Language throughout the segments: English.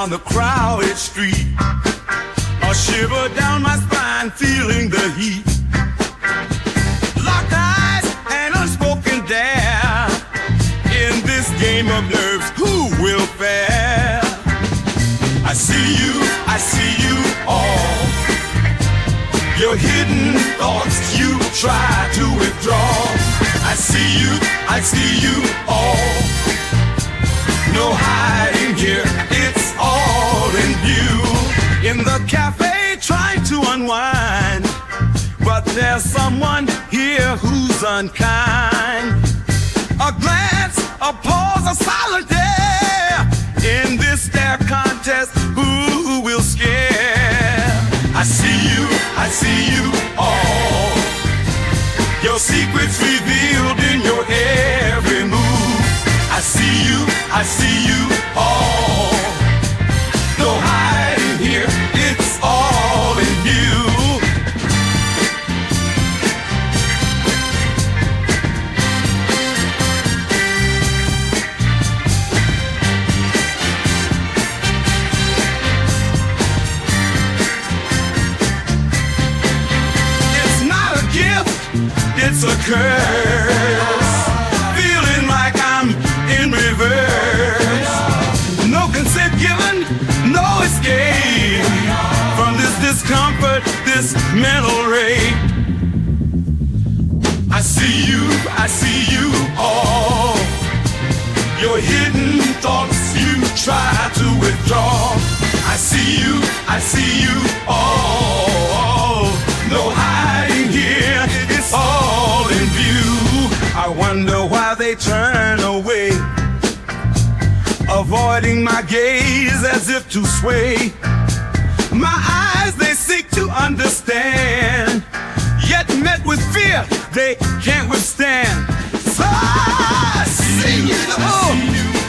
down the crowded street. A shiver down my spine, feeling the heat. Locked eyes and unspoken dare. In this game of nerves, who will fare? I see you, I see you all. Your hidden thoughts you try to withdraw. I see you, I see you all. No hiding unwind. But there's someone here who's unkind. A glance, a pause, a silent stare. In this stare contest, who will scare? I see you, I see you all. Your secrets revealed in your every move. I see you, I see you all. Curse. Feeling like I'm in reverse. No consent given, no escape from this discomfort, this mental rape. I see you, I see you all. Your hidden thoughts you try to withdraw. I see you, I see you all. Wonder why they turn away, avoiding my gaze as if to sway. My eyes they seek to understand, yet met with fear they can't withstand. So I see you, oh,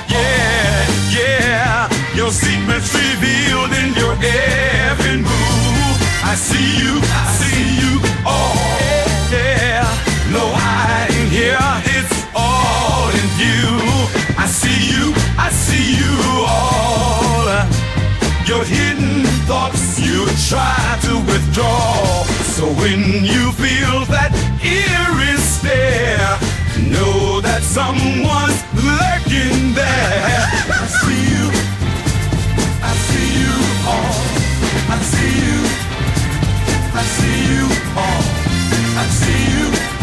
yeah, yeah. Your secrets revealed in your every move. I see you, I see hidden thoughts you try to withdraw. So when you feel that eerie stare, know that someone's lurking there. I see you, I see you all. I see you, I see you all. I see you.